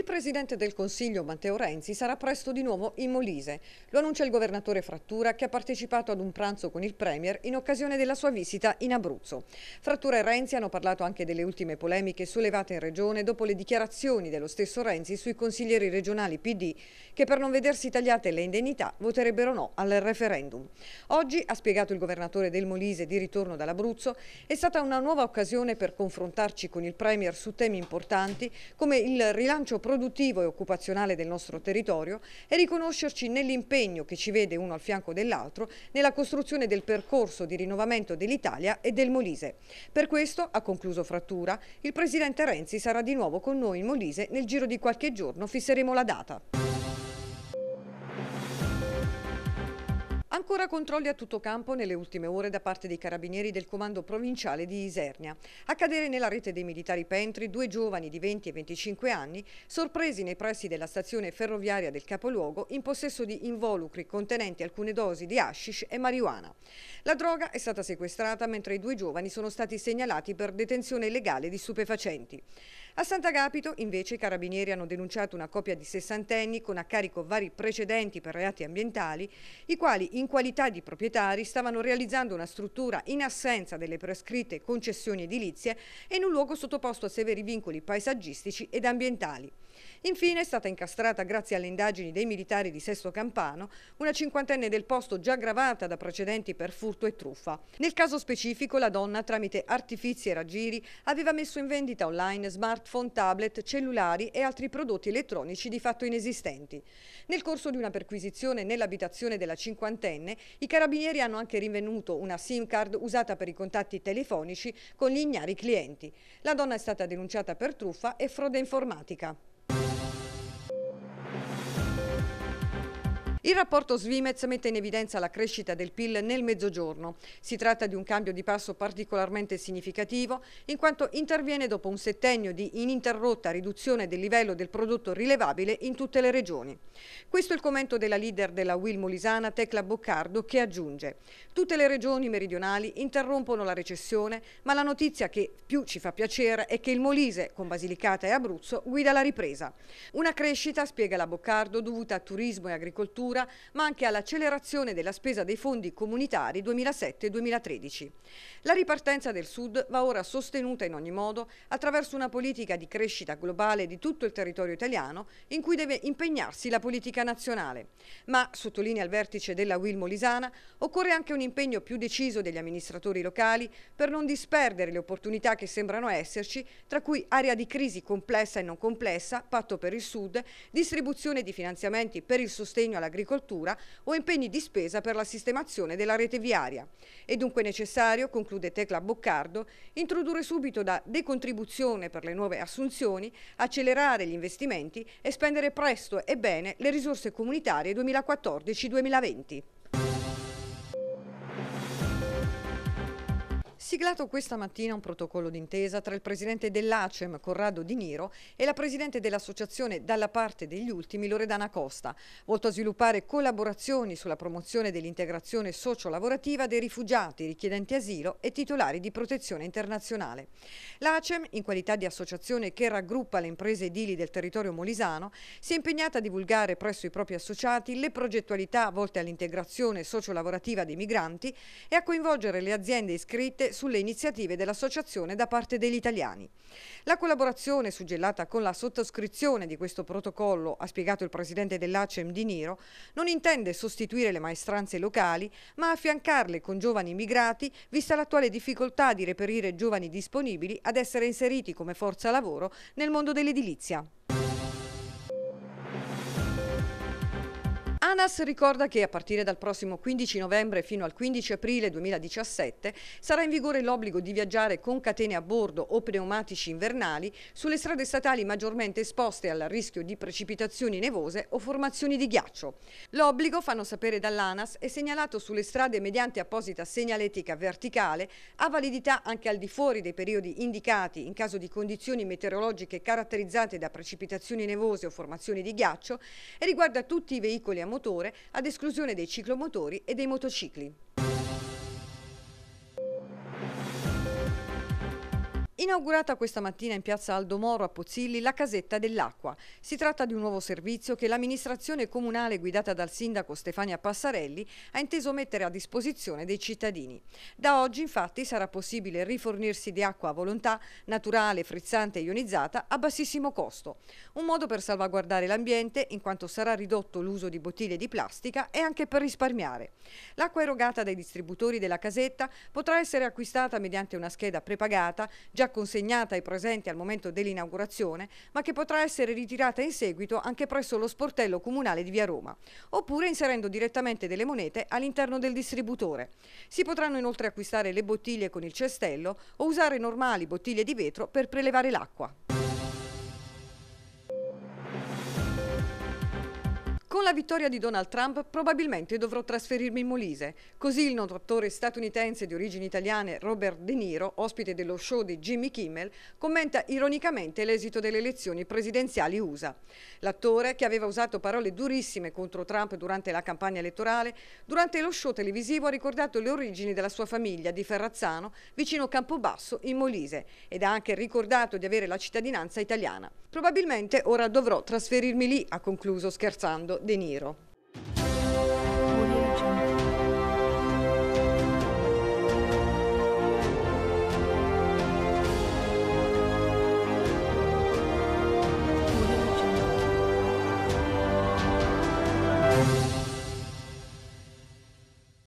Il Presidente del Consiglio Matteo Renzi sarà presto di nuovo in Molise. Lo annuncia il governatore Frattura che ha partecipato ad un pranzo con il Premier in occasione della sua visita in Abruzzo. Frattura e Renzi hanno parlato anche delle ultime polemiche sollevate in Regione dopo le dichiarazioni dello stesso Renzi sui consiglieri regionali PD che per non vedersi tagliate le indennità voterebbero no al referendum. Oggi, ha spiegato il governatore del Molise di ritorno dall'Abruzzo, è stata una nuova occasione per confrontarci con il Premier su temi importanti come il rilancio produttivo e occupazionale del nostro territorio e riconoscerci nell'impegno che ci vede uno al fianco dell'altro nella costruzione del percorso di rinnovamento dell'Italia e del Molise. Per questo, ha concluso Frattura, il Presidente Renzi sarà di nuovo con noi in Molise nel giro di qualche giorno fisseremo la data. Ancora controlli a tutto campo nelle ultime ore da parte dei carabinieri del comando provinciale di Isernia. A cadere nella rete dei militari Pentri due giovani di 20 e 25 anni sorpresi nei pressi della stazione ferroviaria del capoluogo in possesso di involucri contenenti alcune dosi di hashish e marijuana. La droga è stata sequestrata mentre i due giovani sono stati segnalati per detenzione illegale di stupefacenti. A Sant'Agapito, invece, i carabinieri hanno denunciato una coppia di sessantenni con a carico vari precedenti per reati ambientali, i quali in qualità di proprietari stavano realizzando una struttura in assenza delle prescritte concessioni edilizie e in un luogo sottoposto a severi vincoli paesaggistici ed ambientali. Infine è stata incastrata, grazie alle indagini dei militari di Sesto Campano, una cinquantenne del posto già gravata da precedenti per furto e truffa. Nel caso specifico la donna, tramite artifici e raggiri, aveva messo in vendita online smartphone, tablet, cellulari e altri prodotti elettronici di fatto inesistenti. Nel corso di una perquisizione nell'abitazione della cinquantenne, i carabinieri hanno anche rinvenuto una SIM card usata per i contatti telefonici con gli ignari clienti. La donna è stata denunciata per truffa e frode informatica. Il rapporto Svimez mette in evidenza la crescita del PIL nel mezzogiorno. Si tratta di un cambio di passo particolarmente significativo in quanto interviene dopo un settennio di ininterrotta riduzione del livello del prodotto rilevabile in tutte le regioni. Questo è il commento della leader della Will Molisana, Tecla Boccardo, che aggiunge Tutte le regioni meridionali interrompono la recessione, ma la notizia che più ci fa piacere è che il Molise, con Basilicata e Abruzzo, guida la ripresa. Una crescita, spiega la Boccardo, dovuta a turismo e agricoltura, cultura, ma anche all'accelerazione della spesa dei fondi comunitari 2007-2013. La ripartenza del Sud va ora sostenuta in ogni modo attraverso una politica di crescita globale di tutto il territorio italiano in cui deve impegnarsi la politica nazionale. Ma, sottolinea il vertice della Will Molisana, occorre anche un impegno più deciso degli amministratori locali per non disperdere le opportunità che sembrano esserci, tra cui area di crisi complessa e non complessa, patto per il Sud, distribuzione di finanziamenti per il sostegno all'agricoltura agricoltura o impegni di spesa per la sistemazione della rete viaria. È dunque necessario, conclude Tecla Boccardo, introdurre subito da decontribuzione per le nuove assunzioni, accelerare gli investimenti e spendere presto e bene le risorse comunitarie 2014-2020. Siglato questa mattina un protocollo d'intesa tra il presidente dell'ACEM, Corrado Di Niro, e la presidente dell'associazione Dalla parte degli ultimi, Loredana Costa, volto a sviluppare collaborazioni sulla promozione dell'integrazione socio-lavorativa dei rifugiati, richiedenti asilo e titolari di protezione internazionale. L'ACEM, in qualità di associazione che raggruppa le imprese edili del territorio molisano, si è impegnata a divulgare presso i propri associati le progettualità volte all'integrazione socio-lavorativa dei migranti e a coinvolgere le aziende iscritte sulle iniziative dell'associazione da parte degli italiani. La collaborazione suggellata con la sottoscrizione di questo protocollo, ha spiegato il presidente dell'ACEM Di Niro, non intende sostituire le maestranze locali, ma affiancarle con giovani immigrati, vista l'attuale difficoltà di reperire giovani disponibili ad essere inseriti come forza lavoro nel mondo dell'edilizia. ANAS ricorda che a partire dal prossimo 15 novembre fino al 15 aprile 2017 sarà in vigore l'obbligo di viaggiare con catene a bordo o pneumatici invernali sulle strade statali maggiormente esposte al rischio di precipitazioni nevose o formazioni di ghiaccio. L'obbligo, fanno sapere dall'ANAS, è segnalato sulle strade mediante apposita segnaletica verticale, ha validità anche al di fuori dei periodi indicati in caso di condizioni meteorologiche caratterizzate da precipitazioni nevose o formazioni di ghiaccio e riguarda tutti i veicoli a motore ad esclusione dei ciclomotori e dei motocicli. Inaugurata questa mattina in piazza Aldo Moro a Pozzilli la casetta dell'acqua. Si tratta di un nuovo servizio che l'amministrazione comunale guidata dal sindaco Stefania Passarelli ha inteso mettere a disposizione dei cittadini. Da oggi infatti sarà possibile rifornirsi di acqua a volontà, naturale, frizzante e ionizzata a bassissimo costo. Un modo per salvaguardare l'ambiente in quanto sarà ridotto l'uso di bottiglie di plastica e anche per risparmiare. L'acqua erogata dai distributori della casetta potrà essere acquistata mediante una scheda prepagata già consegnata ai presenti al momento dell'inaugurazione, ma che potrà essere ritirata in seguito anche presso lo sportello comunale di Via Roma, oppure inserendo direttamente delle monete all'interno del distributore. Si potranno inoltre acquistare le bottiglie con il cestello o usare normali bottiglie di vetro per prelevare l'acqua. Con la vittoria di Donald Trump probabilmente dovrò trasferirmi in Molise. Così il noto attore statunitense di origini italiane Robert De Niro, ospite dello show di Jimmy Kimmel, commenta ironicamente l'esito delle elezioni presidenziali USA. L'attore, che aveva usato parole durissime contro Trump durante la campagna elettorale, durante lo show televisivo ha ricordato le origini della sua famiglia di Ferrazzano, vicino Campobasso, in Molise, ed ha anche ricordato di avere la cittadinanza italiana. Probabilmente ora dovrò trasferirmi lì, ha concluso scherzando De Niro.